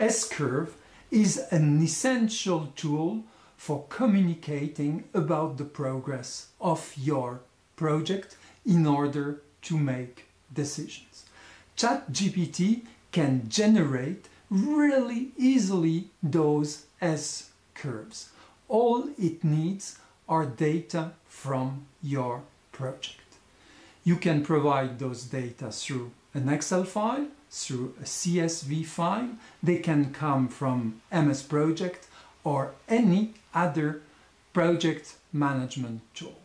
S-curve is an essential tool for communicating about the progress of your project in order to make decisions. ChatGPT can generate really easily those S curves. All it needs are data from your project. You can provide those data through an Excel file, through a CSV file. They can come from MS Project or any other project management tool.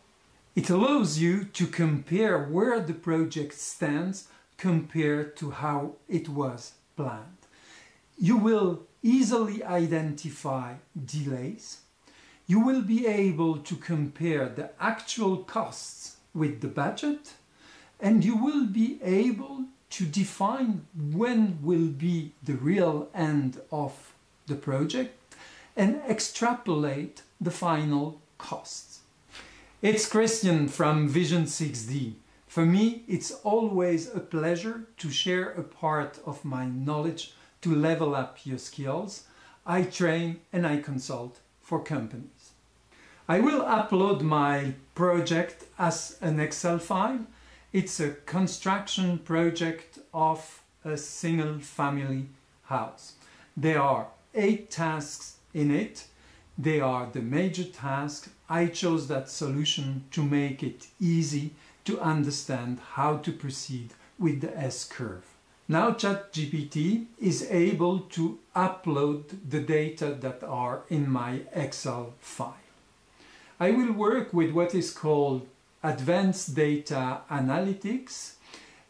It allows you to compare where the project stands compared to how it was planned. You will easily identify delays. You will be able to compare the actual costs with the budget and you will be able to define when will be the real end of the project and extrapolate the final costs. It's Christian from Vision 6D. For me, it's always a pleasure to share a part of my knowledge to level up your skills. I train and I consult for companies. I will upload my project as an Excel file. It's a construction project of a single family house. There are eight tasks in it. They are the major tasks. I chose that solution to make it easy to understand how to proceed with the S-curve. Now ChatGPT is able to upload the data that are in my Excel file. I will work with what is called advanced data analytics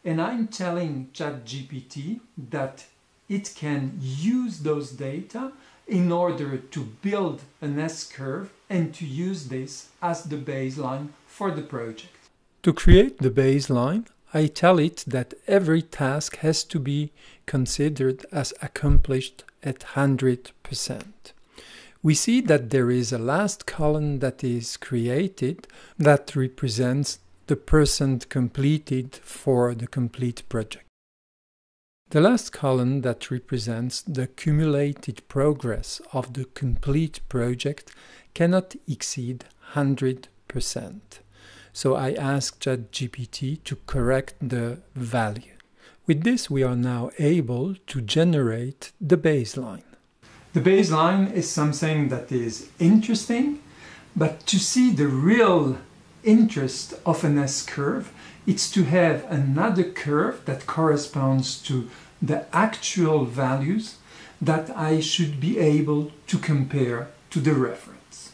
and I'm telling ChatGPT that it can use those data in order to build an S-curve and to use this as the baseline for the project. To create the baseline, I tell it that every task has to be considered as accomplished at 100%. We see that there is a last column that is created that represents the percent completed for the complete project. The last column that represents the accumulated progress of the complete project cannot exceed 100%. So I asked ChatGPT to correct the value. With this, we are now able to generate the baseline. The baseline is something that is interesting, but to see the real interest of an S-curve, it's to have another curve that corresponds to the actual values that I should be able to compare to the reference.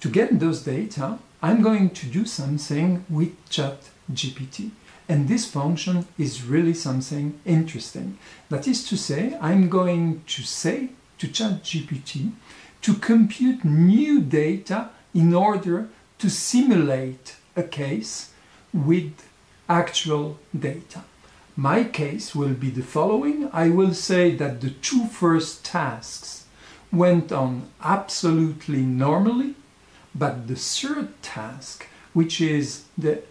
To get those data, I'm going to do something with ChatGPT. And this function is really something interesting. That is to say, I'm going to say to ChatGPT to compute new data in order to simulate a case with actual data. My case will be the following. I will say that the two first tasks went on absolutely normally, but the third task, which is the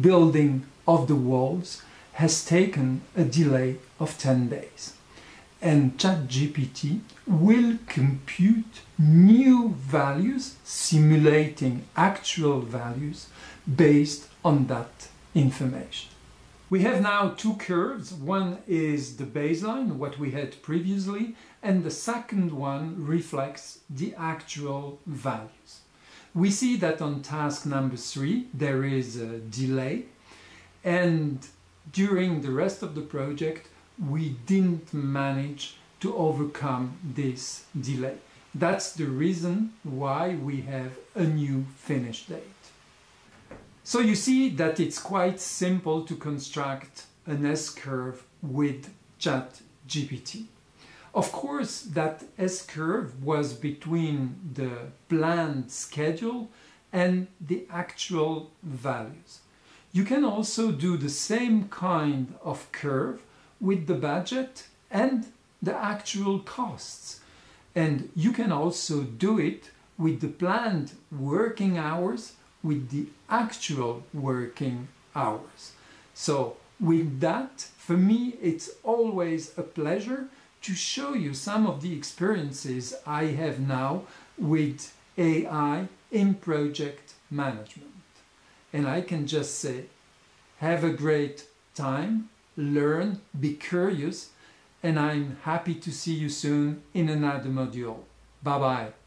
building of the walls, has taken a delay of 10 days. And ChatGPT will compute new values simulating actual values based on that information. We have now two curves. One is the baseline, what we had previously, and the second one reflects the actual values. We see that on task number three there is a delay and during the rest of the project we didn't manage to overcome this delay. That's the reason why we have a new finish date. So you see that it's quite simple to construct an S-curve with ChatGPT. Of course, that S-curve was between the planned schedule and the actual values. You can also do the same kind of curve with the budget and the actual costs. And you can also do it with the planned working hours with the actual working hours. So with that, for me, it's always a pleasure to show you some of the experiences I have now with AI in project management. And I can just say, have a great time, learn, be curious, and I'm happy to see you soon in another module. Bye bye.